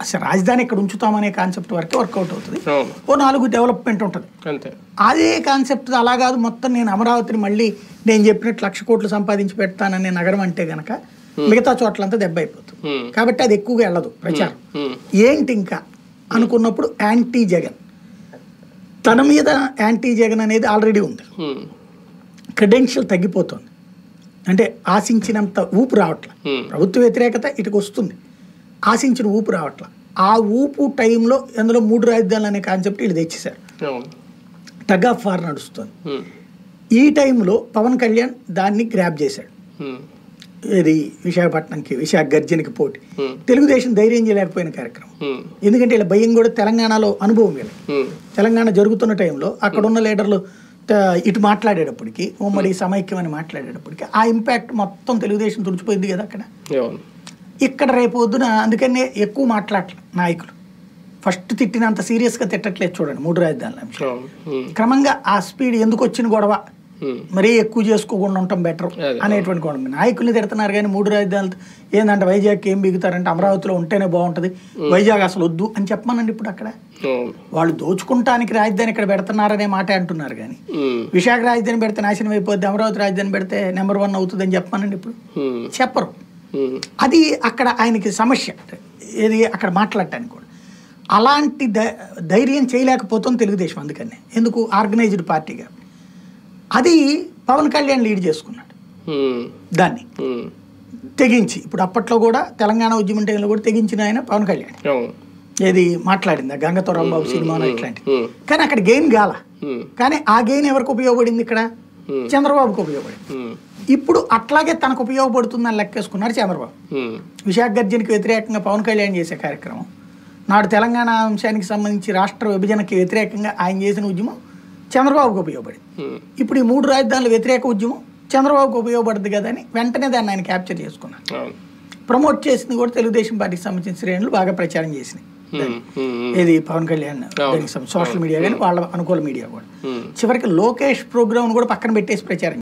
అసలు రాజధాని ఇక్కడ ఉంచుతామనే కాన్సెప్ట్ వరకే వర్కౌట్ అవుతుంది. ఓ నాలుగు డెవలప్మెంట్ ఉంటుంది. అంతే. అదే కాన్సెప్ట్ అలా కాదు మొత్తం నేను అమరావతిని మళ్ళీ నేను చెప్పినట్టు లక్ష కోట్లు సంపాదించి పెడతాననే నగరం అంటే గనక మిగతా చోట్లంతా దెబ్బ అయిపోతుంది. కాబట్టి అది ఎక్కువగా వెళ్ళదు ప్రచారం. ఏంటి ఇంకా? అనుకున్నప్పుడు యాంటీ జగన్. తన మీద యాంటీ జగన్ అనేది ఆల్రెడీ ఉంది. క్రెడెన్షియల్ తగ్గిపోతుంది. అంటే ఆశించినంత ఊపు రావట్ల. ప్రభుత్వ వ్యతిరేకత ఇటుకు వస్తుంది ఆశించిన ఊపు రావట్ల. ఆ ఊపు టైంలో అందులో మూడు రాజధానులు అనే కాన్సెప్ట్ వీళ్ళు తెచ్చేశారు. టగ్ ఆఫ్ వార్ నడుస్తుంది. ఈ టైంలో పవన్ కళ్యాణ్ దాన్ని గ్రాప్ చేశాడు. ఇది విశాఖపట్నంకి విశాఖ గర్జనకి పోటీ. తెలుగుదేశం ధైర్యం చేయలేకపోయిన కార్యక్రమం. ఎందుకంటే ఇలా భయం కూడా తెలంగాణలో అనుభవం వీళ్ళకి. తెలంగాణ జరుగుతున్న టైంలో అక్కడ ఉన్న లీడర్లు ఇటు మాట్లాడేటప్పటికి ఉమ్మడి సమైక్యం అని మాట్లాడేటప్పటికి ఆ ఇంపాక్ట్ మొత్తం తెలుగుదేశం తుడిచిపోయింది కదా అక్కడ. ఇక్కడ రేపు పొద్దున అందుకనే ఎక్కువ మాట్లాడలే నాయకులు ఫస్ట్ తిట్టినంత సీరియస్గా తిట్టట్లేదు చూడండి మూడు రాజధానుల. క్రమంగా ఆ స్పీడ్ ఎందుకు వచ్చిన గొడవ. మరీ ఎక్కువ చేసుకోకుండా ఉండటం బెటర్. అనేటువంటి గొడవ నాయకుల్ని తిడుతున్నారు కానీ మూడు రాజధానులు ఏంటంటే వైజాగ్ ఏం బిగుతారంటే అమరావతిలో ఉంటేనే బాగుంటుంది వైజాగ్ అసలు వద్దు అని చెప్పమనండి ఇప్పుడు అక్కడ వాళ్ళు దోచుకుంటానికి రాజధాని ఇక్కడ పెడుతున్నారనే మాట అంటున్నారు కానీ. విశాఖ రాజధాని పెడితే నాశనం అయిపోద్ది అమరావతి రాజధాని పెడితే నెంబర్ వన్ అవుతుందని చెప్పమనండి ఇప్పుడు. చెప్పరు. అది అక్కడ ఆయనకి సమస్య. ఏది అక్కడ మాట్లాడటానికి కూడా. అలాంటి ధైర్యం చేయలేకపోతుంది తెలుగుదేశం అందుకనే. ఎందుకు? ఆర్గనైజ్డ్ పార్టీగా అది పవన్ కళ్యాణ్ లీడ్ చేసుకున్నాడు. దాన్ని. తెగించి. ఇప్పుడు అప్పట్లో కూడా తెలంగాణ ఉద్యమం టైంలో కూడా తెగించిన ఆయన పవన్ కళ్యాణ్. ఏది మాట్లాడింది? ఆ గంగతో రాంబాబు సినిమాలో ఇట్లాంటి ఉమ్. కానీ అక్కడ గెయిన్ గాల. కానీ ఆ గెయిన్ ఎవరికి ఉపయోగపడింది ఇక్కడ. చంద్రబాబుకు ఉపయోగపడింది. ఇప్పుడు అట్లాగే తనకు ఉపయోగపడుతుందని లెక్కేసుకున్నారు చంద్రబాబు. విశాఖ గర్జనకి వ్యతిరేకంగా పవన్ కళ్యాణ్ చేసే కార్యక్రమం. నాడు తెలంగాణ అంశానికి సంబంధించి రాష్ట్ర విభజనకి వ్యతిరేకంగా ఆయన చేసిన ఉద్యమం చంద్రబాబుకు ఉపయోగపడింది. ఇప్పుడు ఈ మూడు రాజధానుల వ్యతిరేక ఉద్యమం చంద్రబాబుకు ఉపయోగపడుతుంది కదా అని వెంటనే దాన్ని ఆయన క్యాప్చర్ చేసుకున్నారు. అవును. ప్రమోట్ చేసింది కూడా తెలుగుదేశం పార్టీకి సంబంధించిన శ్రేణులు బాగా ప్రచారం చేసినాయి. ఏది పవన్ కళ్యాణ్ సోషల్ మీడియా కానీ వాళ్ళ అనుకూల మీడియా కూడా. చివరికి లోకేష్ ప్రోగ్రామ్ కూడా పక్కన పెట్టేసి ప్రచారం